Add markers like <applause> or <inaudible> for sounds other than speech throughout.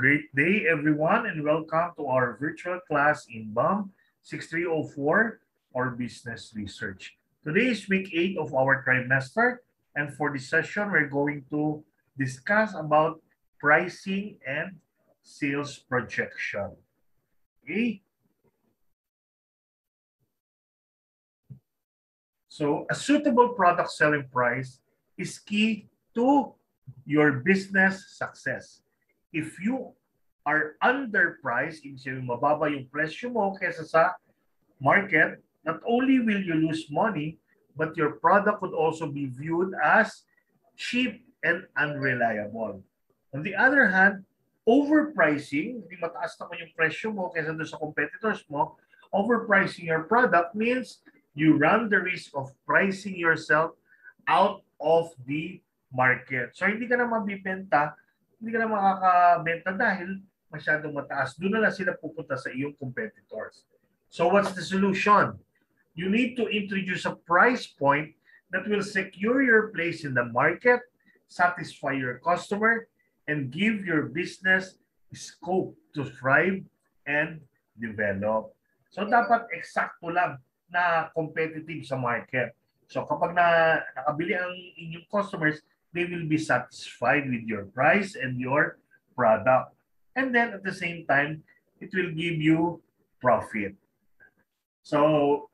Great day, everyone, and welcome to our virtual class in BUM 6304 or Business Research. Today is week 8 of our trimester, and for this session, we're going to discuss about pricing and sales projection. Okay? So a suitable product selling price is key to your business success. If you are underpriced, ibig sabihin mababa yung presyo mo kesa sa market, not only will you lose money, but your product could also be viewed as cheap and unreliable. On the other hand, overpricing, hindi mataas naman yung presyo mo kaysa doon sa competitors mo, overpricing your product means you run the risk of pricing yourself out of the market. So hindi ka na mabibenta, hindi ka na makakabenta dahil masyadong mataas. Doon na lang sila pupunta sa iyong competitors. So what's the solution? You need to introduce a price point that will secure your place in the market, satisfy your customer, and give your business scope to thrive and develop. So dapat eksakto lang na competitive sa market. So kapag na nakabili ang inyong customers, they will be satisfied with your price and your product. And then at the same time, it will give you profit. So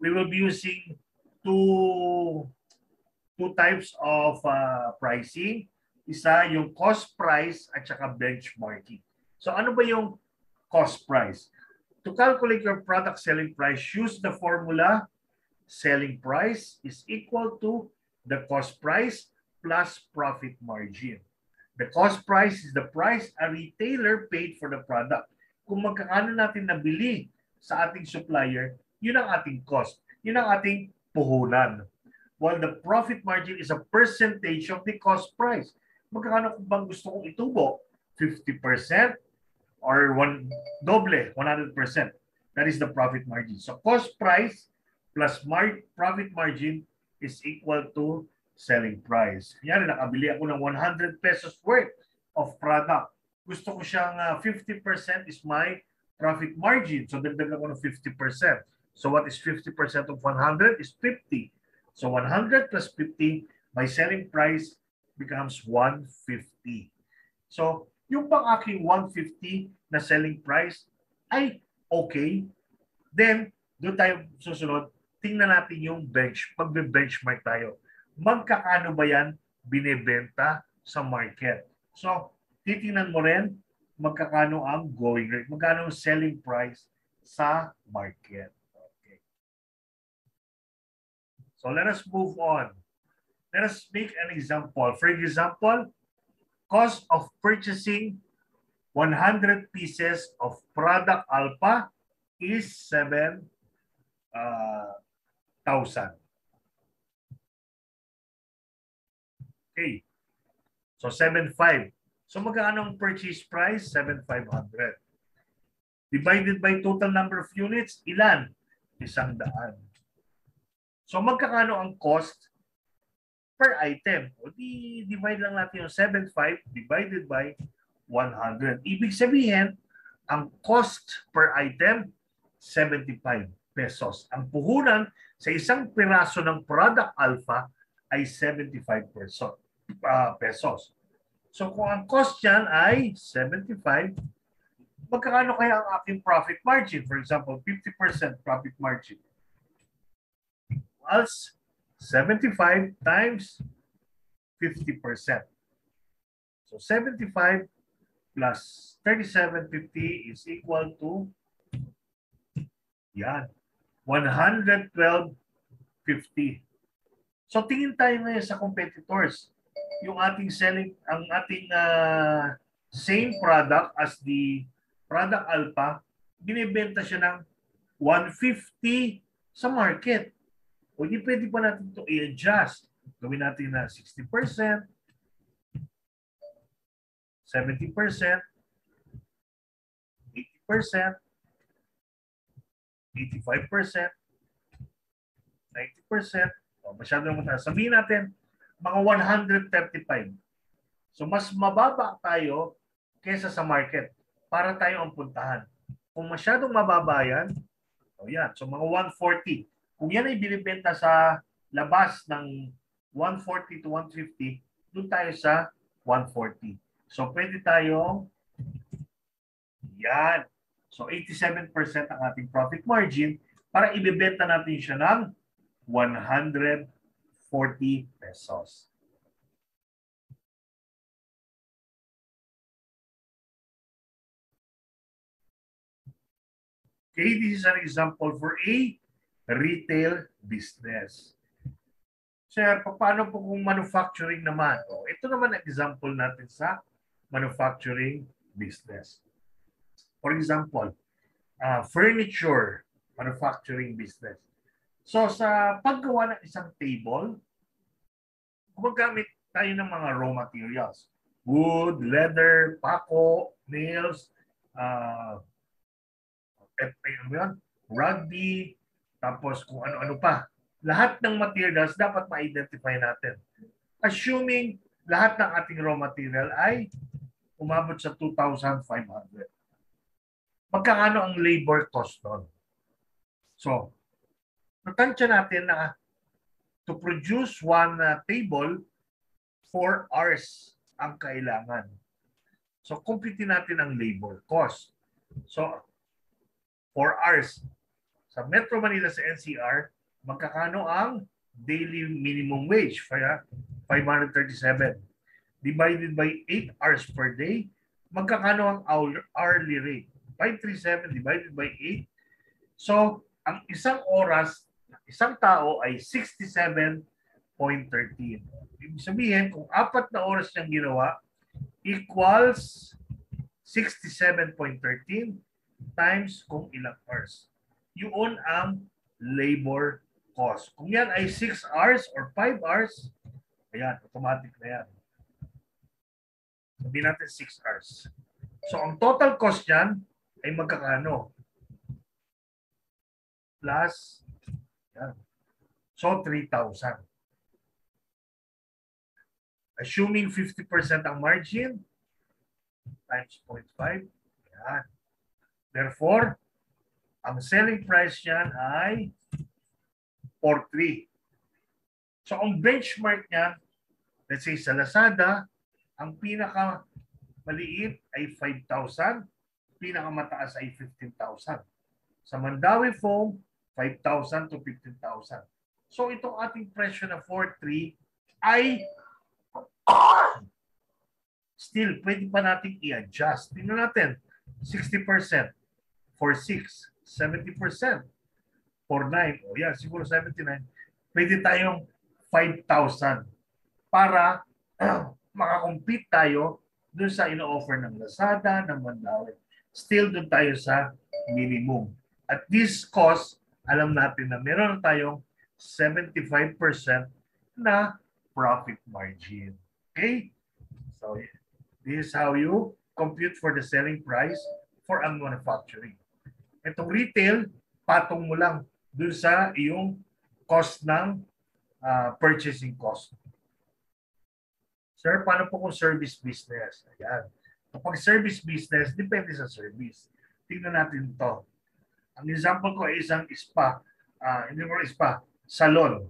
we will be using two two types of uh, pricing. Isa yung cost price at saka benchmarking. So ano ba yung cost price? To calculate your product selling price, use the formula selling price is equal to the cost price plus profit margin. The cost price is the price a retailer paid for the product. Kung magkakano natin nabili sa ating supplier, yun ang ating cost. Yun ang ating puhunan. While the profit margin is a percentage of the cost price. Magkakano kung bang gusto kong itubo? 50%, or one doble, 100%. That is the profit margin. So cost price plus mar profit margin is equal to selling price. Kanyari, nakabili ako ng 100 pesos worth of product. Gusto ko siyang uh, ah, 50% is my profit margin. So dagdag ako ng 50%. So what is 50% of 100 is 50. So 100 plus 50, my selling price becomes 150. So yung pang aking 150 na selling price ay okay. Then, doon tayo susunod, tingnan natin yung bench, magbe-benchmark tayo. Magkakano ba yan binebenta sa market? So, titingnan mo rin magkakano ang going rate, magkano ang selling price sa market. Okay. So, let us move on. Let us make an example. For example, cost of purchasing 100 pieces of product alpha is 7,000. Uh, okay. So 7,500. So magkano ang purchase price? 7,500. Divided by total number of units, ilan? Isang daan. So magkakano ang cost per item. O di divide lang natin yung 7.5 divided by 100. Ibig sabihin, ang cost per item, 75 pesos. Ang puhunan sa isang piraso ng product alpha ay 75 peso, uh, pesos. So kung ang cost yan ay 75, magkano kaya ang aking profit margin? For example, 50% profit margin. Equals 75 times 50%. So 75 plus 3750 is equal to yan, 112.50. So tingin tayo ngayon sa competitors. Yung ating selling, ang ating uh, same product as the product alpha, binibenta siya ng 150 sa market. O hindi pwede pa natin ito i-adjust. Gawin natin na 60%, 70%, 80%, 85%, 90%, o masyado naman tayo. Sabihin natin, mga 135. So mas mababa tayo kesa sa market para tayo ang puntahan. Kung masyadong mababa yan, o yan, so mga 140. Kung yan ay binibenta sa labas ng 140 to 150, doon tayo sa 140. So pwede tayong yan. So 87% ang ating profit margin para ibebenta natin siya ng 140 pesos. Okay, this is an example for a retail business. Sir, paano po kung manufacturing naman? O, ito naman ang example natin sa manufacturing business. For example, uh, furniture manufacturing business. So sa paggawa ng isang table, gumagamit tayo ng mga raw materials. Wood, leather, pako, nails, uh, yun? rugby, tapos kung ano-ano pa. Lahat ng materials dapat ma-identify natin. Assuming lahat ng ating raw material ay umabot sa 2,500. Magkano ang labor cost doon? So, natansya natin na to produce one uh, table, 4 hours ang kailangan. So, compute natin ang labor cost. So, 4 hours. Sa Metro Manila sa NCR, magkakano ang daily minimum wage? 537. Divided by 8 hours per day, magkakano ang hourly rate? 537 divided by 8. So, ang isang oras, isang tao ay 67.13. Ibig sabihin, kung apat na oras niyang ginawa, equals 67.13 times kung ilang hours. Yun ang labor cost. Kung yan ay 6 hours or 5 hours, ayan, automatic na yan. Sabihin natin 6 hours. So, ang total cost niyan ay magkakano? Plus, So, 3,000. Assuming 50% ang margin, times 0.5, yan. Therefore, ang selling price niyan ay 4.3. So, ang benchmark niya, let's say sa Lazada, ang pinaka maliit ay 5,000, pinakamataas ay 15,000. Sa Mandawi Foam, 5,000 to 15,000. So itong ating presyo na 4.3 ay <coughs> still pwede pa nating i-adjust. Tingnan natin, 60% for 6, 70%. For 9, o oh yan, siguro 79. Pwede tayong 5,000 para <coughs> makakompete tayo dun sa ino-offer ng Lazada, ng Mandawi. Still dun tayo sa minimum. At this cost, alam natin na meron tayong 75% na profit margin. Okay? So, this is how you compute for the selling price for ang manufacturing. Itong retail, patong mo lang dun sa iyong cost ng uh, purchasing cost. Sir, paano po kung service business? Ayan. Kapag service business, depende sa service. Tingnan natin to. Ang example ko ay isang spa. Uh, hindi mo spa, salon.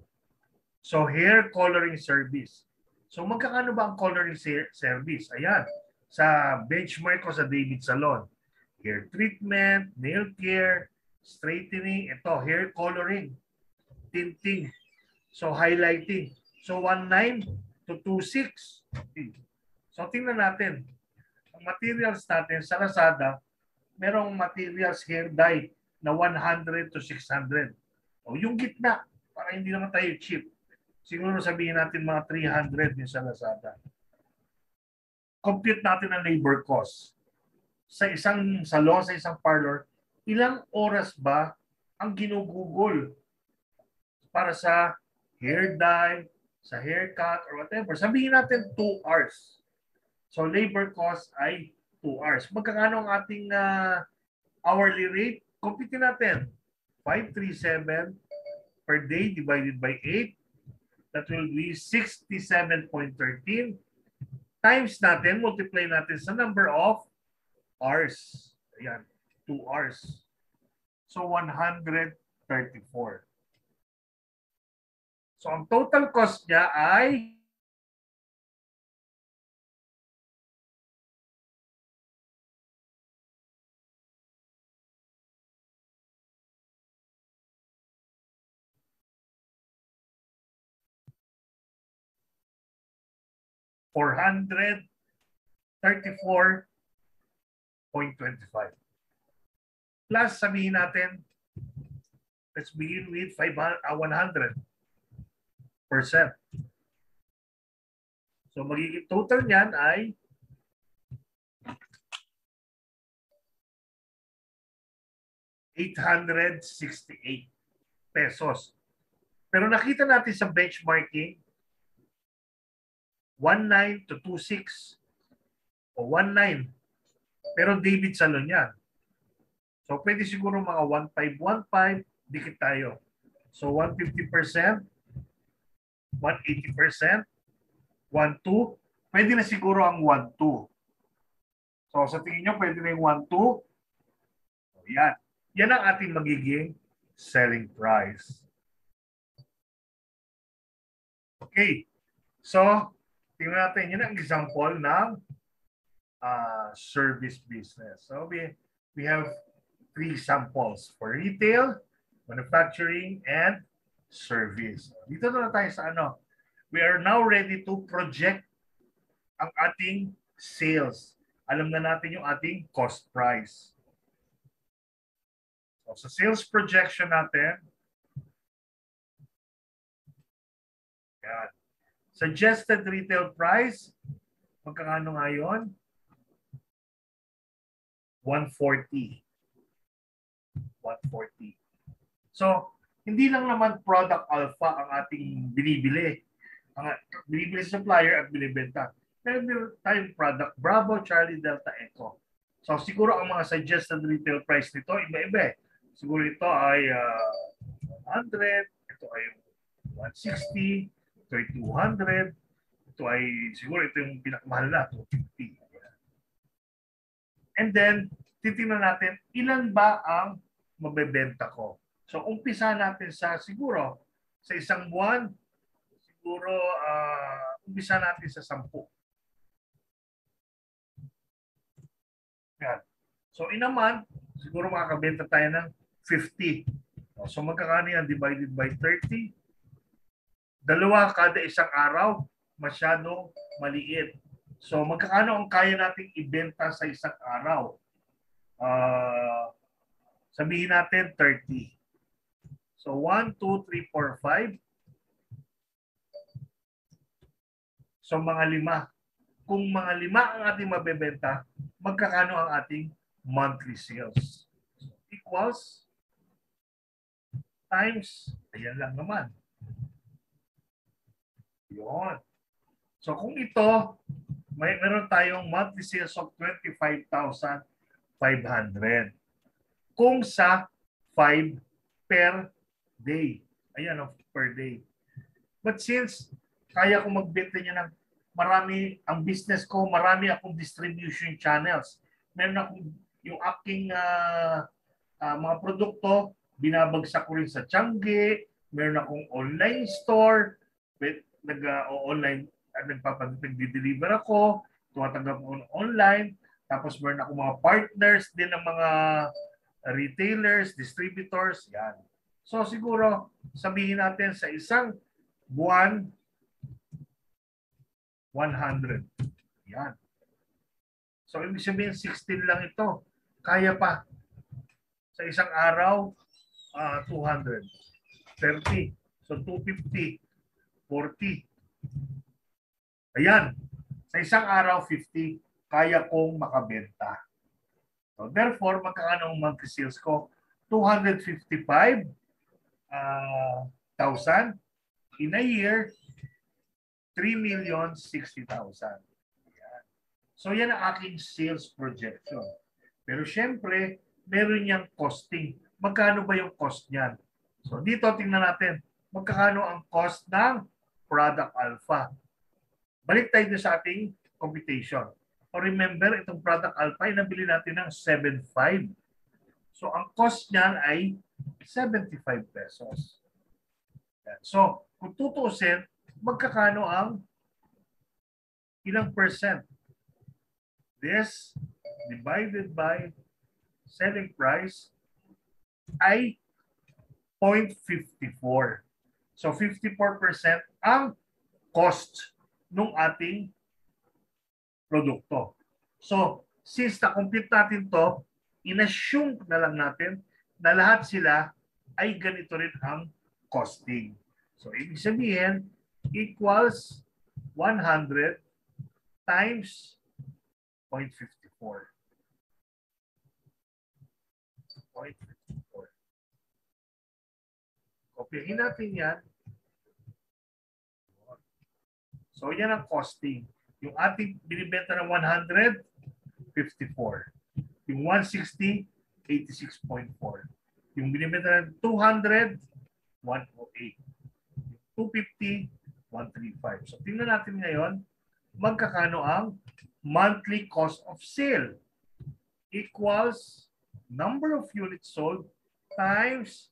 So, hair coloring service. So, magkakano ba ang coloring service? Ayan. Sa benchmark ko sa David Salon hair treatment, nail care, straightening, ito, hair coloring, tinting, so highlighting. So 1.9 to 2.6. So tingnan natin. Ang materials natin sa Lazada, merong materials hair dye na 100 to 600. O yung gitna, para hindi naman tayo cheap. Siguro sabihin natin mga 300 din sa Lazada. Compute natin ang labor cost sa isang salon, sa isang parlor, ilang oras ba ang ginugugol para sa hair dye, sa haircut, or whatever. Sabihin natin 2 hours. So labor cost ay 2 hours. Magkakano ang ating uh, hourly rate? Compute natin. 537 per day divided by 8. That will be 67.13 times natin, multiply natin sa number of hours. Ayan, 2 hours. So 134. So ang total cost niya ay four hundred thirty-four point twenty-five. Plus, sabihin natin, let's begin with 500, uh, 100 percent. So magiging total niyan ay eight hundred sixty-eight pesos. Pero nakita natin sa benchmarking, 19 to 26 o 19. Pero David Salon yan. So pwede siguro mga 1515, dikit tayo. So 150%, 180%, 12, pwede na siguro ang 12. So sa tingin nyo, pwede na yung 12. So, yan. Yan ang ating magiging selling price. Okay. So, tingnan natin. Yan ang example ng uh, service business. So, we, we have three samples for retail, manufacturing, and service. Dito na tayo sa ano. We are now ready to project ang ating sales. Alam na natin yung ating cost price. So, sa sales projection natin, yan. Suggested retail price, magkakano nga yun? 140. 140. So, hindi lang naman product alpha ang ating binibili. Ang binibili supplier at binibenta. Meron tayong product Bravo, Charlie, Delta, Echo. So siguro ang mga suggested retail price nito iba-iba. Siguro ito ay uh, 100, ito ay 160, ito ay 200, ito ay siguro ito yung pinakamahal na, 250. And then, titingnan natin ilan ba ang mabebenta ko. So umpisa natin sa siguro sa isang buwan, siguro uh, umpisa natin sa 10. Yan. So in a month, siguro makakabenta tayo ng 50. So magkakano yan divided by 30? Dalawa kada isang araw, masyadong maliit. So magkakano ang kaya nating ibenta sa isang araw? Uh, sabihin natin 30. So 1, 2, 3, 4, 5. So mga lima. Kung mga lima ang ating mabebenta, magkakano ang ating monthly sales? Equals times, ayan lang naman. Yun. So kung ito, may meron tayong monthly sales of 25,500. Kung sa 5 per day. Ayan, of per day. But since kaya ko magbenta niya ng marami, ang business ko, marami akong distribution channels. Meron akong yung aking uh, uh, mga produkto, binabagsak ko rin sa Changi, meron akong online store, nag uh, online uh, nagpapadeliver ako, tumatanggap ko online, tapos meron ako mga partners din ng mga retailers, distributors, yan. So siguro sabihin natin sa isang buwan 100. Yan. So ibig sabihin 16 lang ito. Kaya pa. Sa isang araw uh, 200. 30. So 250. 40. Ayan. Sa isang araw 50 kaya kong makabenta. So therefore magkano ang monthly sales ko? 255 uh, thousand. In a year, 3,060,000. Yan. So yan ang aking sales projection. Pero syempre, meron niyang costing. Magkano ba yung cost niyan? So dito tingnan natin, magkano ang cost ng product alpha. Balik tayo sa ating computation. O remember, itong product alpha ay nabili natin ng 7.5. So ang cost niyan ay 75 pesos. So kung tutuusin, magkakano ang ilang percent? This divided by selling price ay 0.54. So 54% ang cost ng ating produkto. So since na-complete natin to, inassume na lang natin na lahat sila ay ganito rin ang costing. So ibig sabihin, equals 100 times 0.54. 0.54. Kopyahin natin yan. So yan ang costing. Yung ating binibenta ng 100, 54. Yung 160, 86.4. Yung binibenta ng 200, 108. Yung 250, 135. So tingnan natin ngayon, magkakano ang monthly cost of sale equals number of units sold times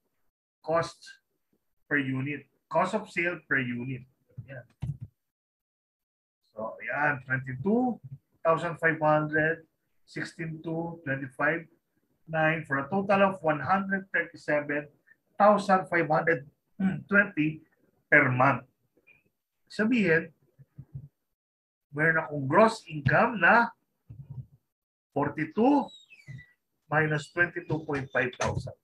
cost per unit. Cost of sale per unit. Yan. So, yan. 22,500, 16,2, 25, 9 for a total of 137,520 per month. Sabihin, meron akong gross income na 42 minus 22.5 thousand.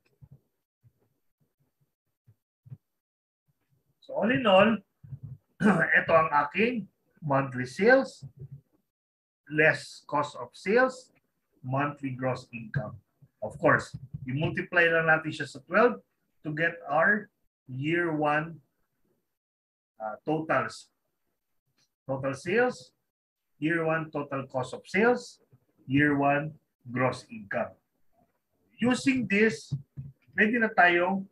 So all in all, <clears throat> ito ang aking monthly sales, less cost of sales, monthly gross income. Of course, i-multiply lang natin siya sa 12 to get our year 1 uh, totals. Total sales, year 1 total cost of sales, year 1 gross income. Using this, pwede na tayong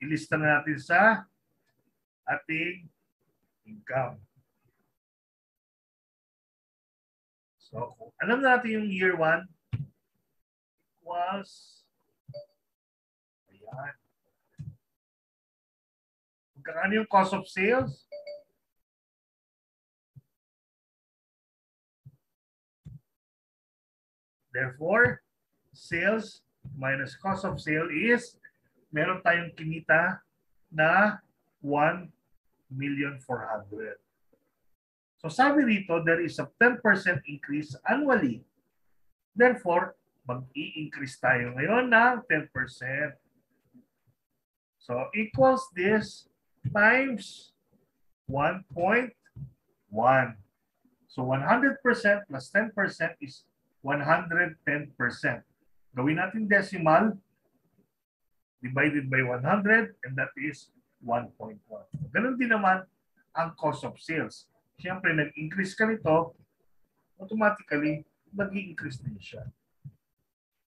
ilista na natin sa ating income. So, kung alam natin yung year 1 was ayan. Magkakano yung cost of sales? Therefore, sales minus cost of sale is meron tayong kinita na 1 million 400. So sabi dito, there is a 10% increase annually. Therefore, mag-i-increase tayo ngayon ng 10%. So equals this times 1.1. So 100% plus 10% is 110%. Gawin natin decimal divided by 100 and that is 1.1. Ganun din naman ang cost of sales. Siyempre, nag-increase ka nito, automatically, mag-i-increase din siya.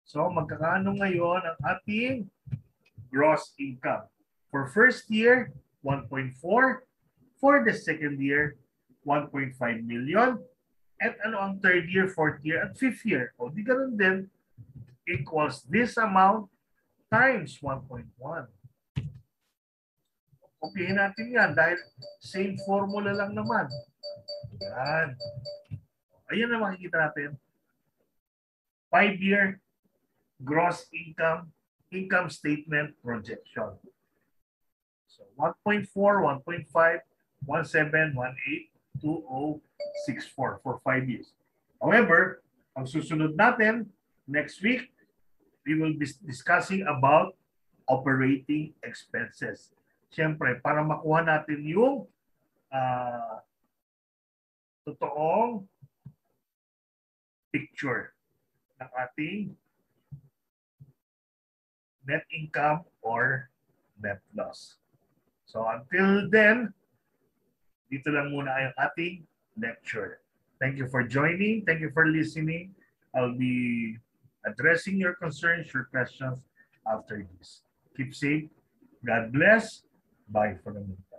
So, magkakaano ngayon ang ating gross income? For first year, 1.4. For the second year, 1.5 million. At ano ang third year, fourth year, at fifth year? O di ganun din, equals this amount times 1.1. Kopyahin natin yan dahil same formula lang naman. Yan. Ayan na makikita natin. Five-year gross income, income statement projection. So 1.4, 1.5, 17, 18, 2064 for 5 years. However, ang susunod natin next week, we will be discussing about operating expenses. Siyempre, para makuha natin yung uh, totoong picture ng ating net income or net loss. So until then, dito lang muna ang ating lecture. Thank you for joining. Thank you for listening. I'll be addressing your concerns, your questions after this. Keep safe. God bless. Bye for the.